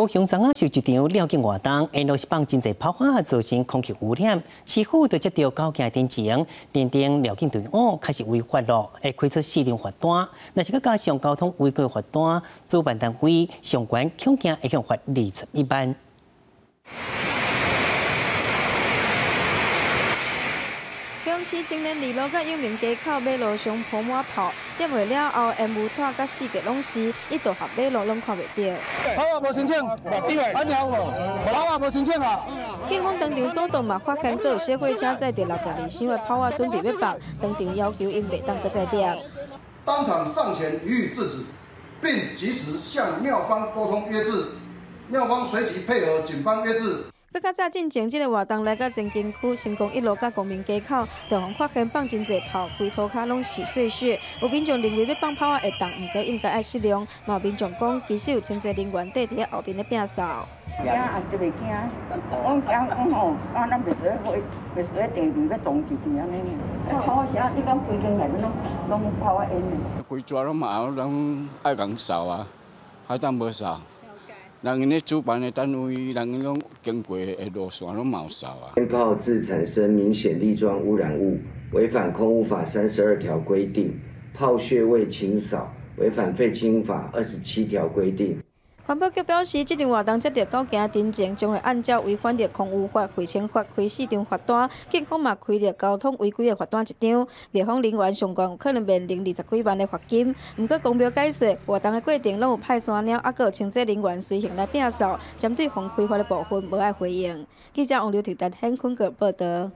高雄昨下受一场了解活动，因为是放真侪炮花造成空气污染，市府就接到交警电情，认定了解队伍开始违法了，会开出四张罚单。若是佮加上交通违规罚单，主办单位相关恐惊会向罚二十一万。江市青年二路甲有名街口马路上铺满炮，点完了后，烟雾带甲四界拢是，一度合马路拢看袂到。好啊，无申请，安尼好无？好啊，无申请啊。警方当场主动嘛，发现各有小货车载着六十二箱的炮啊，准备要放，当场要求因袂当搁再点。当场上前予以制止，并及时向庙方沟通约制，庙方随即配合警方约制。更较早进前，这个活动来到前景区成功一路到公民街口，就方发现放真侪炮，规涂骹拢是碎屑。有民众认为要放炮啊会动，毋过应该爱适量。有民众讲，其实有真侪人员伫伫后边咧摒扫。惊也就袂惊，我惊讲吼，啊咱袂使会，袂使地面要撞进去安尼。炮声你讲规间内面拢拢炮啊烟的。规抓拢嘛，拢爱讲扫啊，还当无扫。人因咧主办的单位，人因拢经过的路线拢冇少啊。鞭炮自产生明显粒状污染物，违反空污法三十二条规定；炮屑未清扫，违反废清法二十七条规定。环保局表示，这场活动接到交警侦情，将会按照违反的空污法、废氢法开四张罚单。警方嘛开了交通违规的罚单一张，灭方人员上悬有可能面临二十几万的罚金。不过公标解释，活动的过程拢有派山鸟，还有清洁人员随行来摒扫。针对防开发的部分，无爱回应。记者王刘婷、陈坤哥报道。